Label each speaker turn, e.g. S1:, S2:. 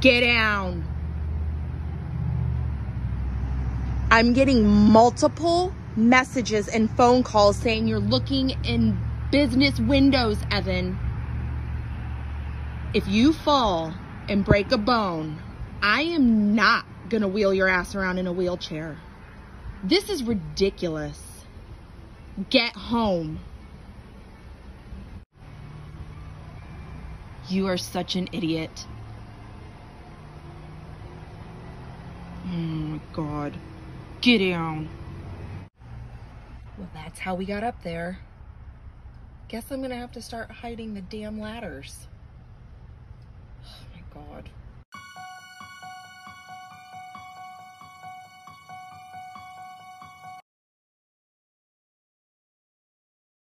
S1: Get down. I'm getting multiple messages and phone calls saying you're looking in business windows, Evan. If you fall and break a bone, I am not gonna wheel your ass around in a wheelchair. This is ridiculous. Get home. You are such an idiot. God. Get down. Well, that's how we got up there. Guess I'm gonna have to start hiding the damn ladders.